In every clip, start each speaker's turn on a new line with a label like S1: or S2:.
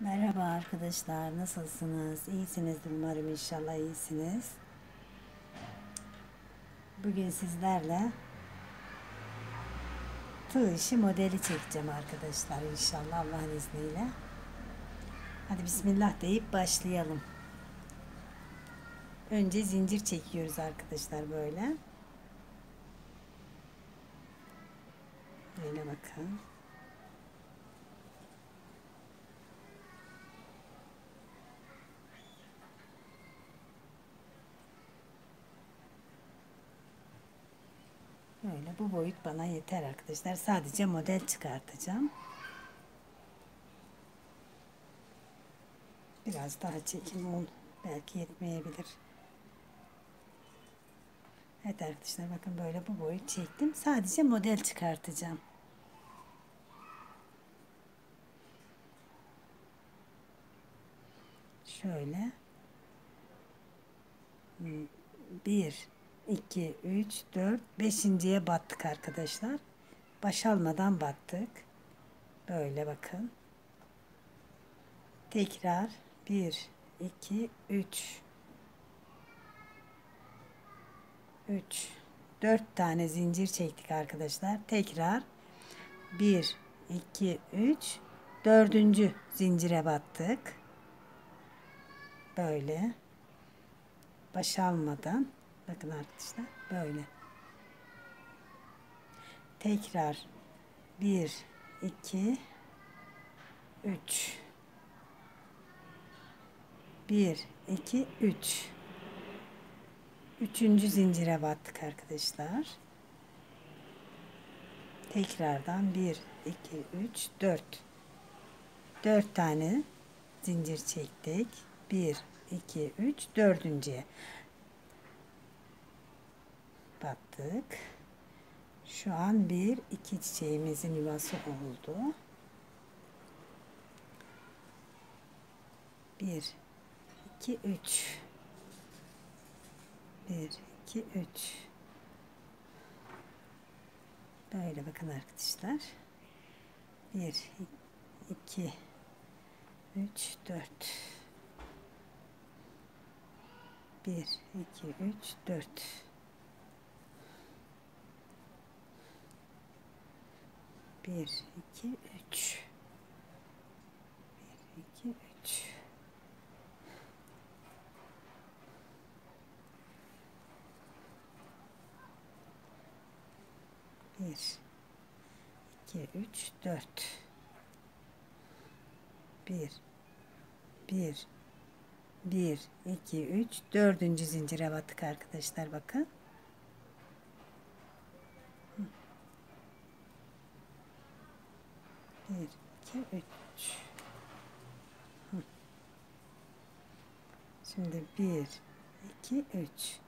S1: Merhaba arkadaşlar, nasılsınız? İyisinizdir umarım inşallah iyisiniz. Bugün sizlerle tığ işi modeli çekeceğim arkadaşlar inşallah Allah'ın izniyle. Hadi bismillah deyip başlayalım. Önce zincir çekiyoruz arkadaşlar böyle. Böyle bakın. Böyle bu boyut bana yeter arkadaşlar. Sadece model çıkartacağım. Biraz daha çekim ol. Belki yetmeyebilir. Evet arkadaşlar bakın böyle bu boyut çektim. Sadece model çıkartacağım. Şöyle. Bir, 2, 3, 4, 5.ye battık arkadaşlar. Baş almadan battık. Böyle bakın. Tekrar 1, 2, 3, 3, 4 tane zincir çektik arkadaşlar. Tekrar 1, 2, 3, dördüncü zincire battık. Böyle baş almadan Bakın arkadaşlar böyle. Tekrar 1 2 3 1 2 3 Üçüncü zincire battık arkadaşlar. Tekrardan 1 2 3 4 4 tane zincir çektik. 1 2 3 dördüncüye battık. Şu an bir iki çiçeğimizin yuvası oldu. Bir, iki, üç. Bir, iki, üç. Böyle bakın arkadaşlar. Bir, iki, üç, dört. Bir, iki, üç, dört. 1 2 3 1 2 3 1 2 3 4 1 1 1 2 3 dördüncü zincire battık arkadaşlar bakın 1, 2, 3. Şimdi 1, 2, 3.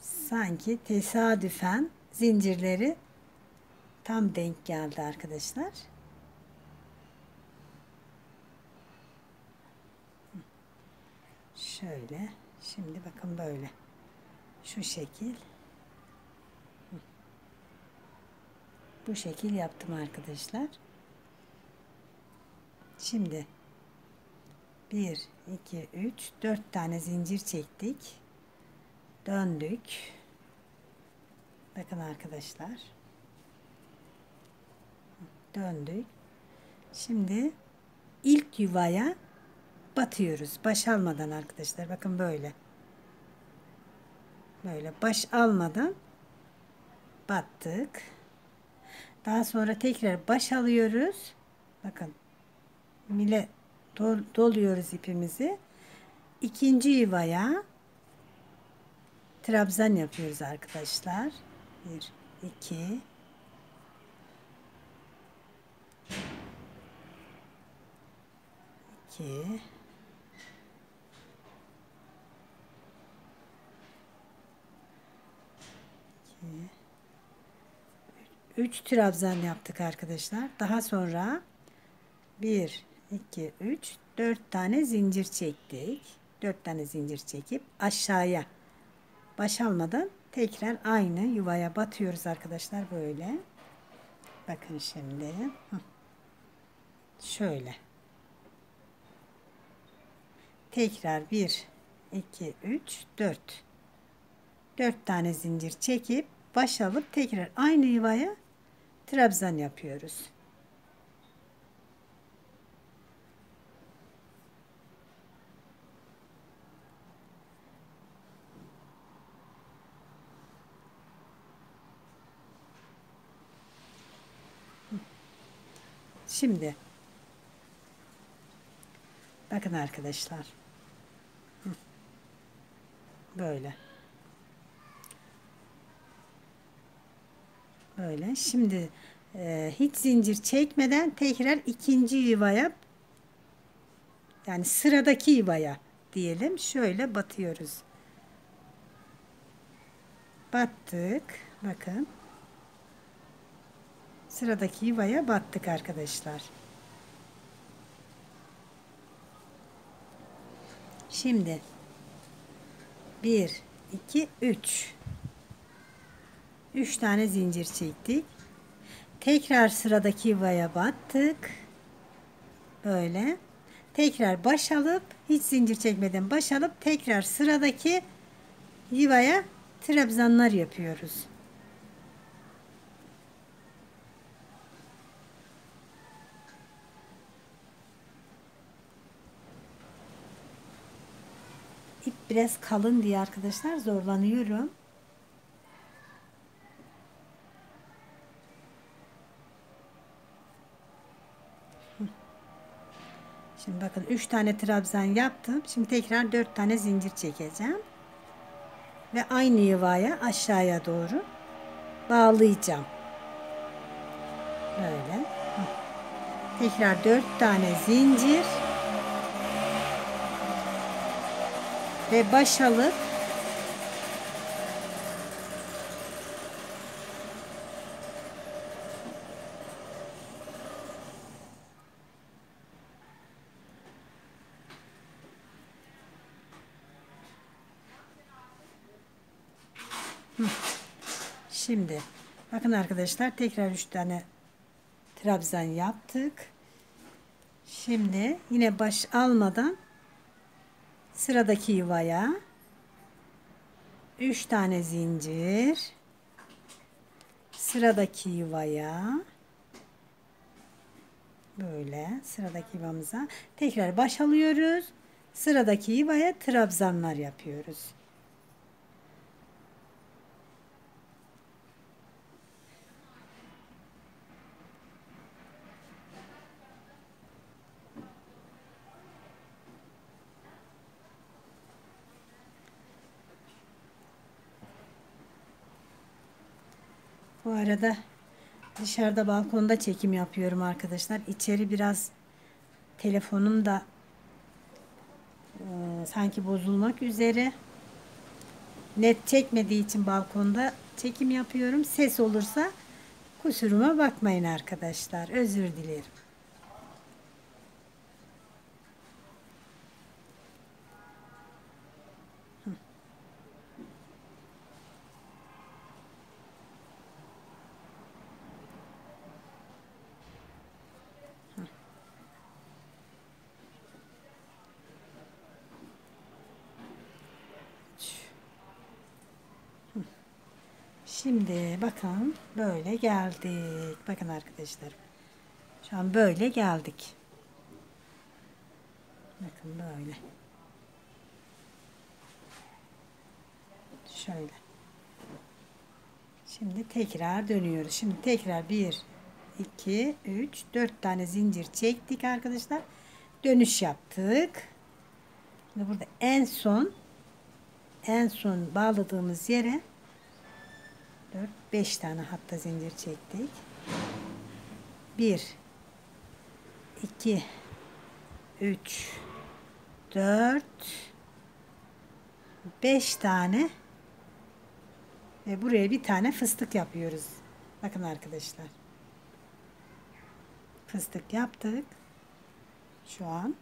S1: Sanki tesadüfen zincirleri tam denk geldi arkadaşlar. Şöyle. Şimdi bakın böyle. Şu şekil. Bu şekil yaptım arkadaşlar. Şimdi 1, 2, 3, 4 tane zincir çektik. Döndük. Bakın arkadaşlar. Döndük. Şimdi ilk yuvaya batıyoruz. Baş almadan arkadaşlar. Bakın böyle. Böyle baş almadan battık. Daha sonra tekrar baş alıyoruz. Bakın mile dol, doluyoruz ipimizi. İkinci yuvaya trabzan yapıyoruz arkadaşlar. Bir, iki, iki, iki, üç trabzan yaptık arkadaşlar. Daha sonra bir, 2, 3, 4 tane zincir çektik. 4 tane zincir çekip aşağıya baş almadan tekrar aynı yuvaya batıyoruz arkadaşlar böyle. Bakın şimdi. Şöyle. tekrar 1 2 3 4 4 tane zincir çekip baş alıp tekrar aynı yuvaya trabzan yapıyoruz. Şimdi bakın arkadaşlar. Böyle. Böyle. Şimdi e, hiç zincir çekmeden tekrar ikinci yuvaya yani sıradaki yuvaya diyelim. Şöyle batıyoruz. Battık. Bakın. Sıradaki yuvaya battık arkadaşlar. Şimdi 1 2 3 3 tane zincir çektik. Tekrar sıradaki yuvaya battık. Böyle. Tekrar baş alıp hiç zincir çekmeden baş alıp tekrar sıradaki yuvaya trabzanlar yapıyoruz. Biraz kalın diye arkadaşlar zorlanıyorum. Şimdi bakın 3 tane trabzan yaptım. Şimdi tekrar 4 tane zincir çekeceğim. Ve aynı yuvaya aşağıya doğru bağlayacağım. Böyle. Tekrar 4 tane zincir. Ve baş alıp Şimdi bakın arkadaşlar tekrar 3 tane trabzan yaptık. Şimdi yine baş almadan sıradaki yuvaya 3 tane zincir sıradaki yuvaya böyle sıradaki yuvamıza tekrar baş alıyoruz. Sıradaki yuvaya trabzanlar yapıyoruz. Bu arada dışarıda balkonda çekim yapıyorum arkadaşlar. İçeri biraz telefonum da e, sanki bozulmak üzere. Net çekmediği için balkonda çekim yapıyorum. Ses olursa kusuruma bakmayın arkadaşlar. Özür dilerim. Şimdi bakın böyle geldik. Bakın arkadaşlar. Şu an böyle geldik. Bakın böyle. Şöyle. Şimdi tekrar dönüyoruz. Şimdi tekrar 1 2 3 4 tane zincir çektik arkadaşlar. Dönüş yaptık. Şimdi burada en son en son bağladığımız yere 4 5 tane hatta zincir çektik. 1 2 3 4 5 tane ve buraya bir tane fıstık yapıyoruz. Bakın arkadaşlar. Fıstık yaptık. Şu an.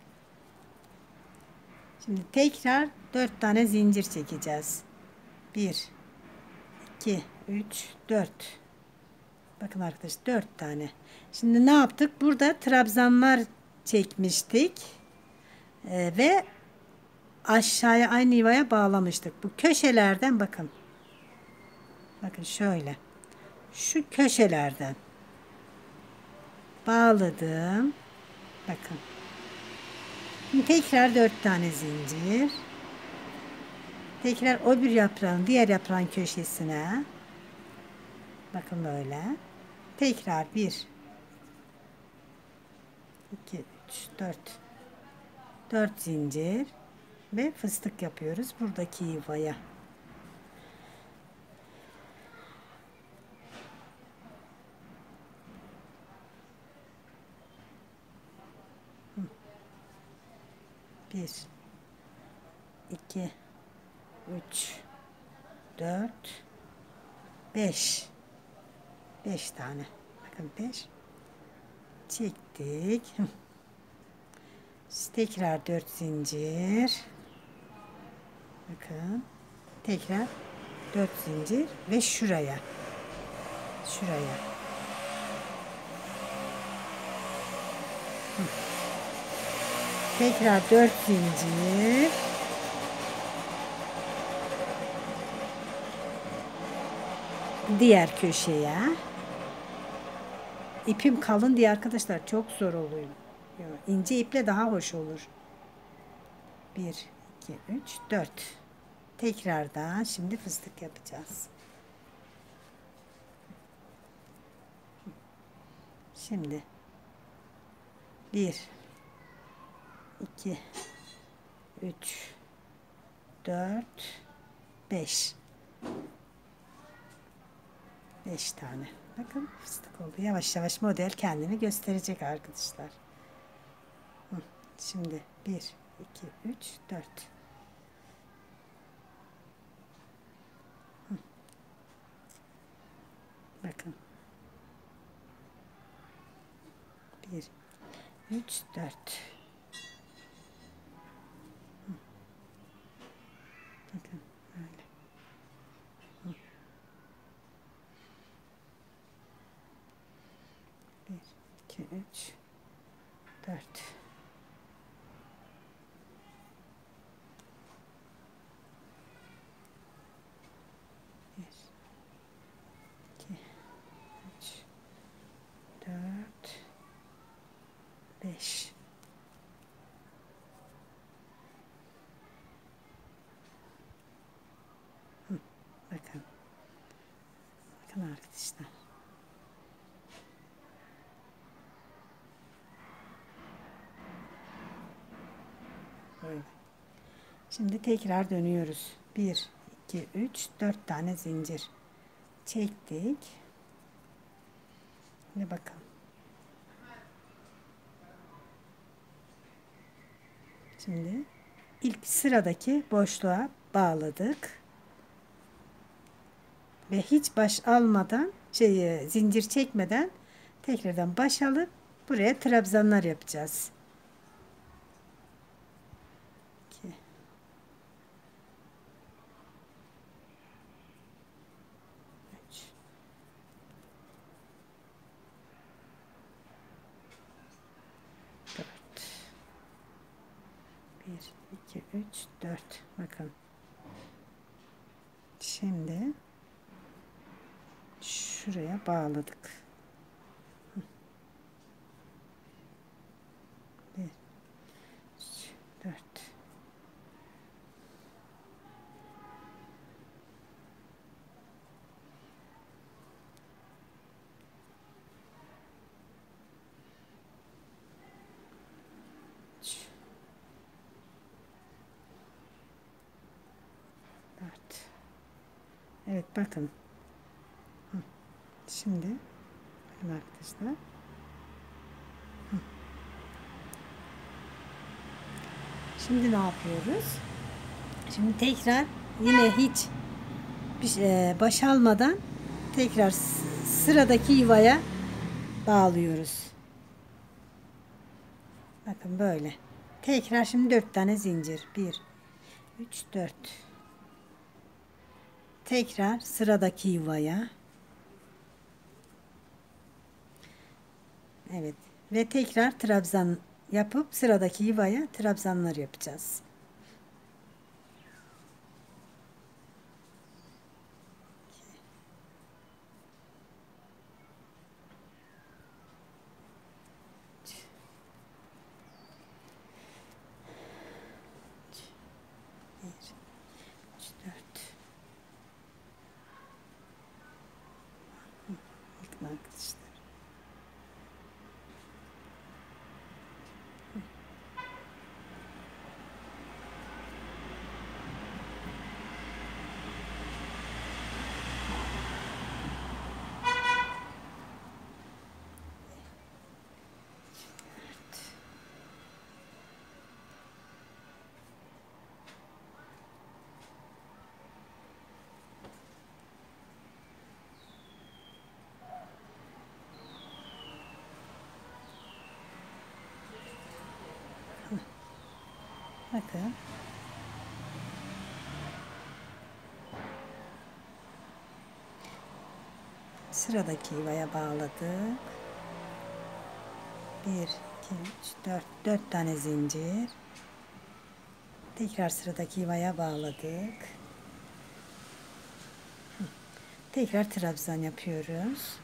S1: Şimdi tekrar 4 tane zincir çekeceğiz. 1 2 3 4 Bakın arkadaşlar 4 tane. Şimdi ne yaptık? Burada trabzanlar çekmiştik. Ee, ve aşağıya aynı yuvaya bağlamıştık. Bu köşelerden bakın. Bakın şöyle. Şu köşelerden bağladım. Bakın. Şimdi tekrar dört tane zincir. Tekrar o bir yaprağın diğer yaprağın köşesine. Bakın böyle. Tekrar bir, iki, üç, dört. Dört zincir ve fıstık yapıyoruz buradaki yuvaya. Bir, iki, üç, dört, beş. Beş tane. Bakın beş. Çektik. Tekrar dört zincir. Bakın. Tekrar dört zincir ve şuraya. Şuraya. Tekrar dört zincir. Diğer köşeye. İpim kalın diye arkadaşlar çok zor oluyor. İnce iple daha hoş olur. 1, 2, 3, 4. Tekrardan şimdi fıstık yapacağız. Şimdi 1, 2, 3, 4, 5. 5 tane. Bakın fıstık oldu. Yavaş yavaş model kendini gösterecek arkadaşlar. Şimdi 1, 2, 3, 4. Bakın. 1, 3, 4. Bakın. iki, üç, dört. Bir, iki, üç, dört, beş. bakın. Bakın arkadaşlar. Böyle. Şimdi tekrar dönüyoruz. 1, 2, 3, 4 tane zincir. Çektik. Şimdi bakalım. Şimdi ilk sıradaki boşluğa bağladık. Ve hiç baş almadan, şey, zincir çekmeden tekrardan baş alıp buraya trabzanlar yapacağız. 1, 2, 3, 4. Bakın. Şimdi bağladık. 1, 3, 4. Evet bakın. Şimdi arkadaşlar. Şimdi ne yapıyoruz? Şimdi tekrar yine hiç şey, baş almadan tekrar sıradaki yuvaya bağlıyoruz. Bakın böyle. Tekrar şimdi dört tane zincir. Bir, üç, dört tekrar sıradaki yuvaya Evet ve tekrar trabzan yapıp sıradaki yuvaya trabzanlar yapacağız. Bakın. Sıradaki yuvaya bağladık. 1, 2, 3, 4, 4 tane zincir. Tekrar sıradaki yuvaya bağladık. Tekrar trabzan yapıyoruz.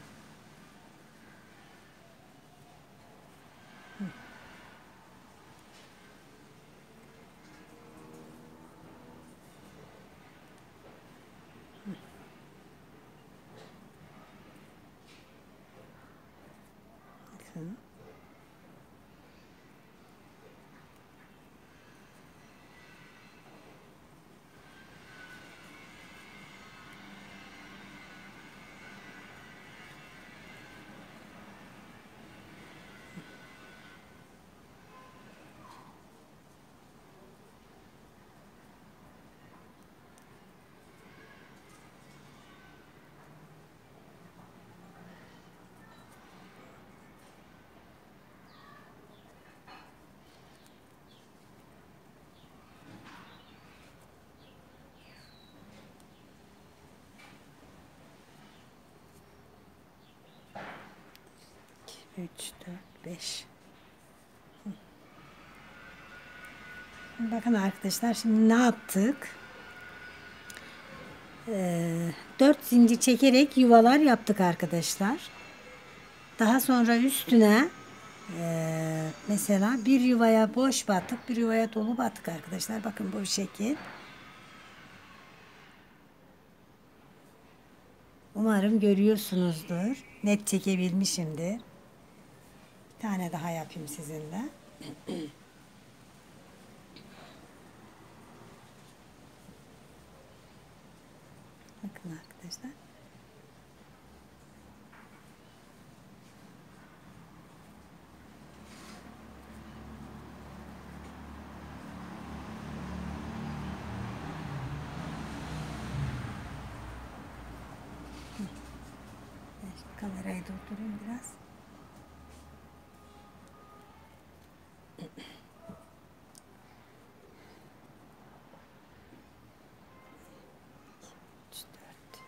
S1: 3, 4, 5. Bakın arkadaşlar şimdi ne yaptık? Ee, zincir çekerek yuvalar yaptık arkadaşlar. Daha sonra üstüne ee, mesela bir yuvaya boş battık, bir yuvaya dolu battık arkadaşlar. Bakın bu şekil. Umarım görüyorsunuzdur. Net çekebilmişimdir. Tane daha yapayım sizinle. Bakın arkadaşlar. Kamerayı durdurayım biraz. Üç, dört.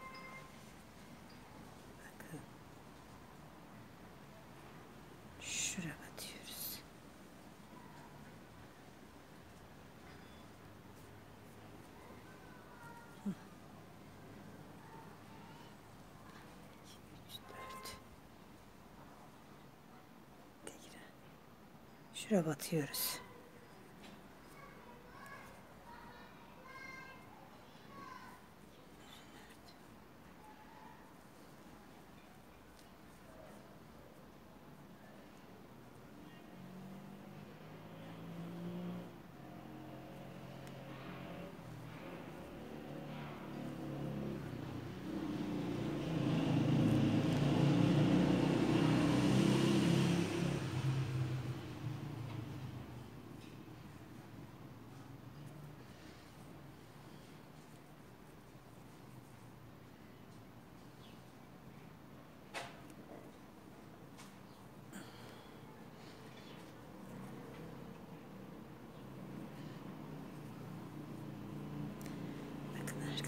S1: Bakın. Şuraya batıyoruz. Hı. İki, üç, dört. Tekrar. Şuraya batıyoruz.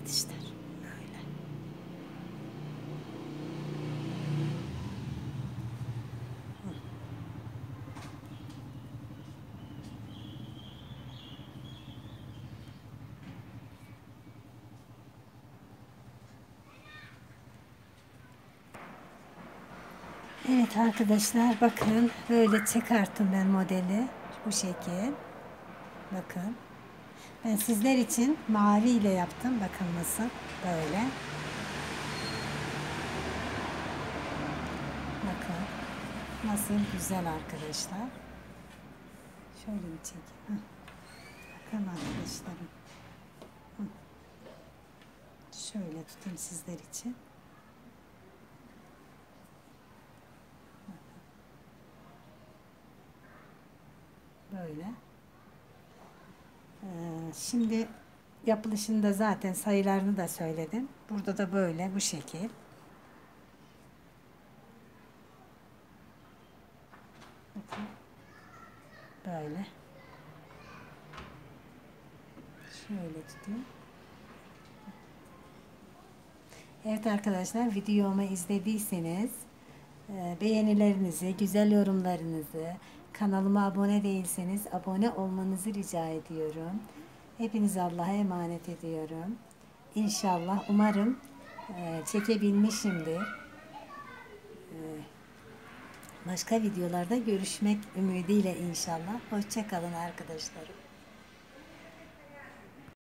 S1: Arkadaşlar. Böyle. Evet arkadaşlar bakın böyle çıkarttım ben modeli bu şekil. Bakın. Ben sizler için mavi ile yaptım. Bakın nasıl böyle. Bakın nasıl güzel arkadaşlar. Şöyle bir çekeyim. Bakın arkadaşlarım. Şöyle tutayım sizler için. Böyle. Ee, şimdi yapılışında zaten sayılarını da söyledim. Burada da böyle bu şekil. Böyle. Şöyle tutayım. Evet arkadaşlar videomu izlediyseniz e, beğenilerinizi, güzel yorumlarınızı, kanalıma abone değilseniz abone olmanızı rica ediyorum. Hepinizi Allah'a emanet ediyorum. İnşallah umarım e, çekebilmişimdir. E, Başka videolarda görüşmek ümidiyle inşallah. Hoşçakalın arkadaşlarım.